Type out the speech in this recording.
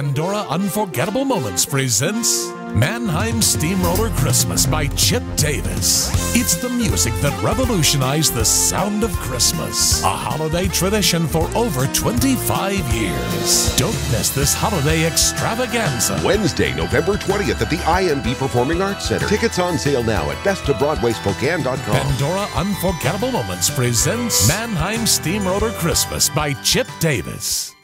Pandora Unforgettable Moments presents Mannheim Steamroller Christmas by Chip Davis. It's the music that revolutionized the sound of Christmas, a holiday tradition for over 25 years. Don't miss this holiday extravaganza. Wednesday, November 20th at the INB Performing Arts Center. Tickets on sale now at bestofbroadwayspokane.com. Pandora Unforgettable Moments presents Mannheim Steamroller Christmas by Chip Davis.